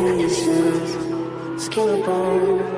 pieces, skin and bone.